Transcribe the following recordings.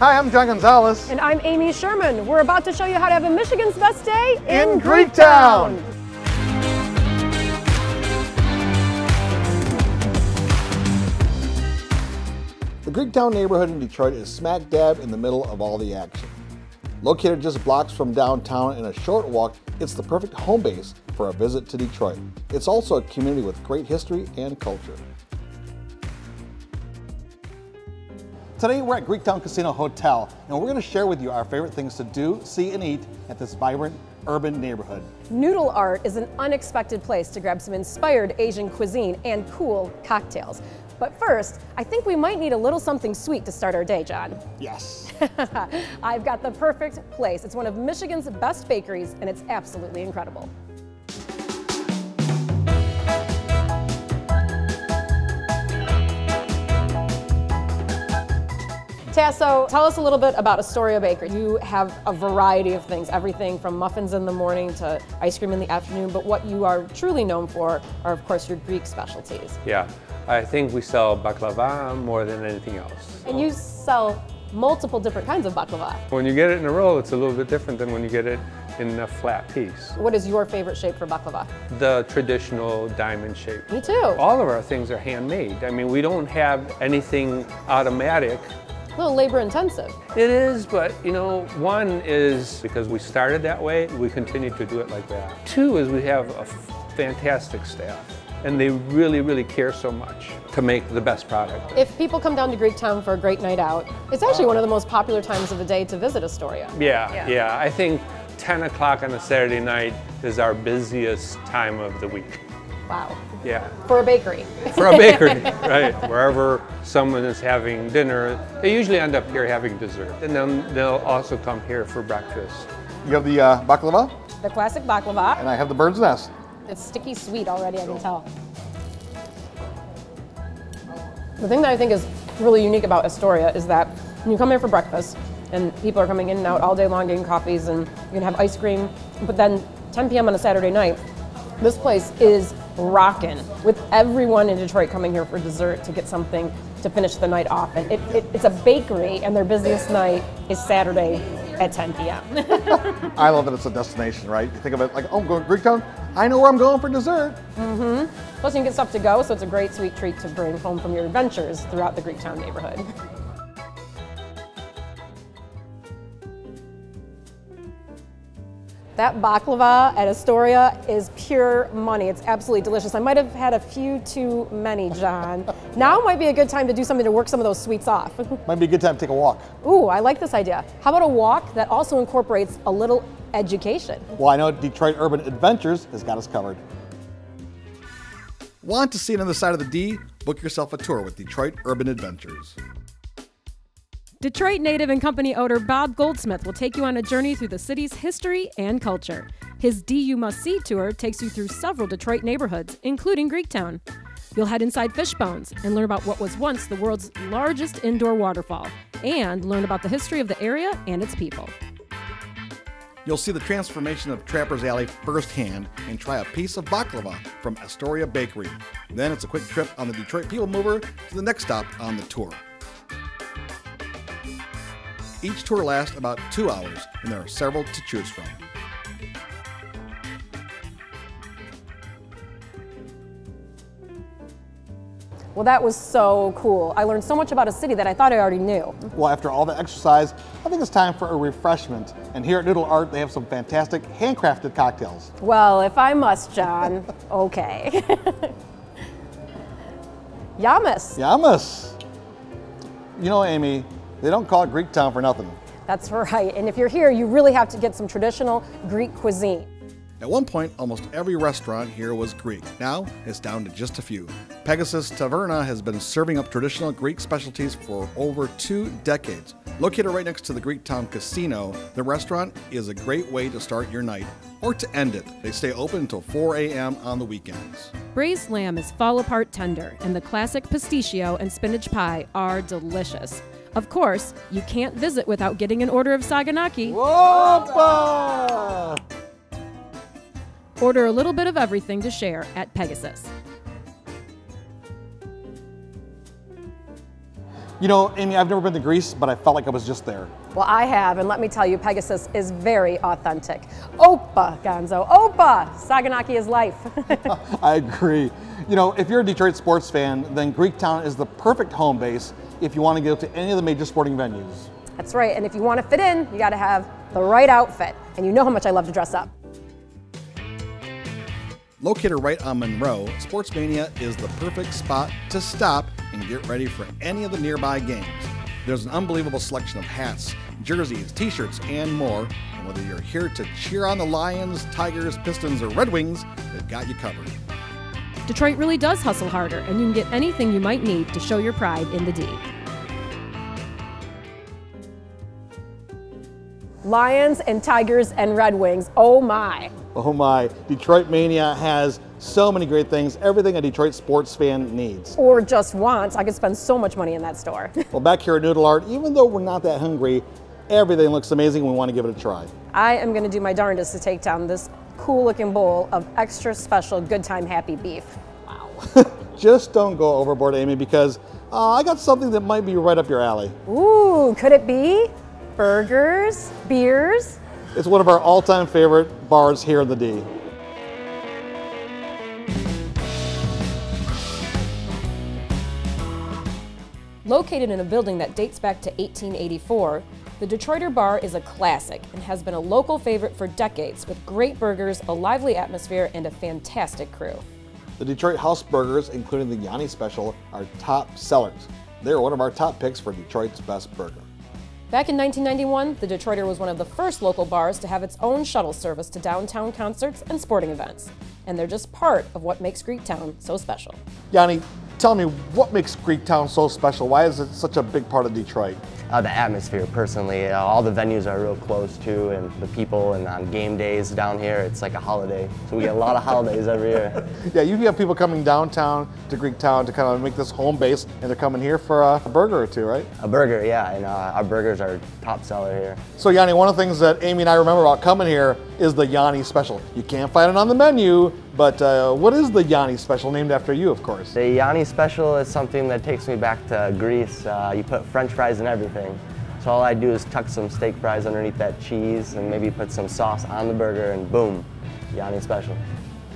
Hi, I'm John Gonzalez. And I'm Amy Sherman. We're about to show you how to have a Michigan's best day in, In Greektown. The Greektown neighborhood in Detroit is smack dab in the middle of all the action. Located just blocks from downtown and a short walk, it's the perfect home base for a visit to Detroit. It's also a community with great history and culture. Today we're at Greektown Casino Hotel, and we're going to share with you our favorite things to do, see, and eat at this vibrant urban neighborhood. Noodle Art is an unexpected place to grab some inspired Asian cuisine and cool cocktails. But first, I think we might need a little something sweet to start our day, John. Yes. I've got the perfect place. It's one of Michigan's best bakeries, and it's absolutely incredible. Tasso, tell us a little bit about Astoria Bakery. You have a variety of things, everything from muffins in the morning to ice cream in the afternoon, but what you are truly known for are, of course, your Greek specialties. Yeah, I think we sell baklava more than anything else. And you sell multiple different kinds of baklava. When you get it in a roll, it's a little bit different than when you get it in a flat piece. What is your favorite shape for baklava? The traditional diamond shape. Me too. All of our things are handmade. I mean, we don't have anything automatic. A little labor intensive. It is, but you know, one is because we started that way, we continue to do it like that. Two is we have a fantastic staff and they really, really care so much to make the best product. If people come down to Greektown for a great night out, it's actually one of the most popular times of the day to visit Astoria. Yeah, yeah, yeah. I think 10 o'clock on a Saturday night is our busiest time of the week. Wow. Yeah. For a bakery. For a bakery, right. Wherever someone is having dinner, they usually end up here having dessert. And then they'll also come here for breakfast. You have the uh, baklava, The classic baklava. and I have the bird's nest. It's sticky sweet already, I can tell. The thing that I think is really unique about Astoria is that when you come here for breakfast, and people are coming in and out all day long getting coffees, and you can have ice cream, but then 10 p.m. on a Saturday night, this place is rocking with everyone in Detroit coming here for dessert to get something to finish the night off. And it, it, it's a bakery, and their busiest night is Saturday at 10 p.m. I love that it's a destination, right? You think of it like, oh, I'm going to Greektown. I know where I'm going for dessert. Mm-hmm. Plus, you can get stuff to go, so it's a great sweet treat to bring home from your adventures throughout the Greektown neighborhood. That baklava at Astoria is pure money. It's absolutely delicious. I might have had a few too many, John. now might be a good time to do something to work some of those sweets off. Might be a good time to take a walk. Ooh, I like this idea. How about a walk that also incorporates a little education? Well, I know Detroit Urban Adventures has got us covered. Want to see another side of the D? Book yourself a tour with Detroit Urban Adventures. Detroit native and company owner Bob Goldsmith will take you on a journey through the city's history and culture. His D You Must See tour takes you through several Detroit neighborhoods, including Greektown. You'll head inside Fishbones and learn about what was once the world's largest indoor waterfall, and learn about the history of the area and its people. You'll see the transformation of Trapper's Alley firsthand and try a piece of baklava from Astoria Bakery. Then it's a quick trip on the Detroit People Mover to the next stop on the tour. Each tour lasts about two hours, and there are several to choose from. Well, that was so cool. I learned so much about a city that I thought I already knew. Well, after all the exercise, I think it's time for a refreshment. And here at Noodle Art, they have some fantastic handcrafted cocktails. Well, if I must, John, okay. Yamas. Yamas! You know, Amy, they don't call it Greek Town for nothing. That's right. And if you're here, you really have to get some traditional Greek cuisine. At one point, almost every restaurant here was Greek. Now, it's down to just a few. Pegasus Taverna has been serving up traditional Greek specialties for over two decades. Located right next to the Greek Town Casino, the restaurant is a great way to start your night or to end it. They stay open until 4 a.m. on the weekends. Braised lamb is fall apart tender, and the classic pistachio and spinach pie are delicious. Of course, you can't visit without getting an order of saganaki. Whoa! Order a little bit of everything to share at Pegasus. You know, Amy, I've never been to Greece, but I felt like I was just there. Well, I have, and let me tell you, Pegasus is very authentic. Opa, Gonzo, Opa! Saganaki is life. I agree. You know, if you're a Detroit sports fan, then Greektown is the perfect home base if you want to go to any of the major sporting venues. That's right, and if you want to fit in, you got to have the right outfit. And you know how much I love to dress up. Located right on Monroe, Sportsmania is the perfect spot to stop and get ready for any of the nearby games. There's an unbelievable selection of hats, jerseys, t shirts, and more. And whether you're here to cheer on the Lions, Tigers, Pistons, or Red Wings, they've got you covered. Detroit really does hustle harder, and you can get anything you might need to show your pride in the D. Lions and Tigers and Red Wings, oh my. Oh my, Detroit Mania has so many great things, everything a Detroit sports fan needs. Or just wants. I could spend so much money in that store. well, back here at Noodle Art, even though we're not that hungry, everything looks amazing. We want to give it a try. I am going to do my darndest to take down this cool looking bowl of extra special good time happy beef. Wow. just don't go overboard, Amy, because uh, I got something that might be right up your alley. Ooh, could it be? burgers, beers. It's one of our all-time favorite bars here in the D. Located in a building that dates back to 1884, the Detroiter Bar is a classic and has been a local favorite for decades with great burgers, a lively atmosphere, and a fantastic crew. The Detroit House Burgers, including the Yanni Special, are top sellers. They're one of our top picks for Detroit's best burger. Back in 1991, the Detroiter was one of the first local bars to have its own shuttle service to downtown concerts and sporting events. And they're just part of what makes Greektown so special. Yanni, tell me what makes Greektown so special? Why is it such a big part of Detroit? Uh, the atmosphere, personally. Uh, all the venues are real close to, and the people, and on game days down here, it's like a holiday. So we get a lot of holidays every year. Yeah, you have people coming downtown to Greektown to kind of make this home base, and they're coming here for a, a burger or two, right? A burger, yeah, and uh, our burgers are top seller here. So Yanni, one of the things that Amy and I remember about coming here is the Yanni special. You can't find it on the menu, but uh, what is the Yanni special, named after you, of course? The Yanni special is something that takes me back to Greece. Uh, you put french fries in everything. So all I do is tuck some steak fries underneath that cheese and maybe put some sauce on the burger and boom, Yanni special.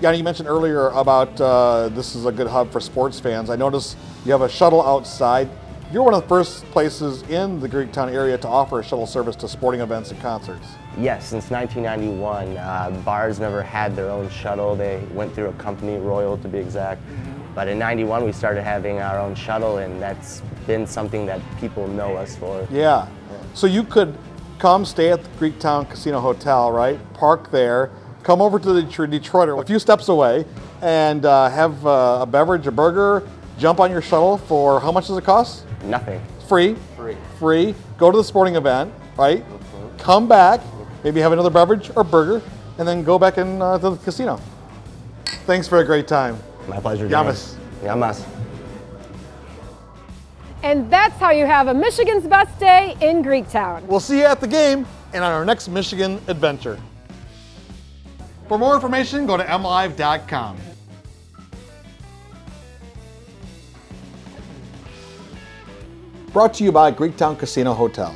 Yanni, you mentioned earlier about uh, this is a good hub for sports fans. I noticed you have a shuttle outside. You're one of the first places in the Greektown area to offer a shuttle service to sporting events and concerts. Yes, since 1991. Uh, bars never had their own shuttle. They went through a company, Royal to be exact. But in 91, we started having our own shuttle, and that's been something that people know us for. Yeah. So you could come stay at the Greektown Casino Hotel, right? Park there, come over to the Detroit, a few steps away, and uh, have uh, a beverage, a burger, jump on your shuttle for how much does it cost? Nothing. Free. Free. Free. Go to the sporting event, right? Mm-hmm. Come back, maybe have another beverage or burger, and then go back in uh, to the casino. Thanks for a great time. My pleasure. Yamas. Yamas. And that's how you have a Michigan's Best Day in Greektown. We'll see you at the game and on our next Michigan adventure. For more information, go to mlive.com. Brought to you by Greektown Casino Hotel.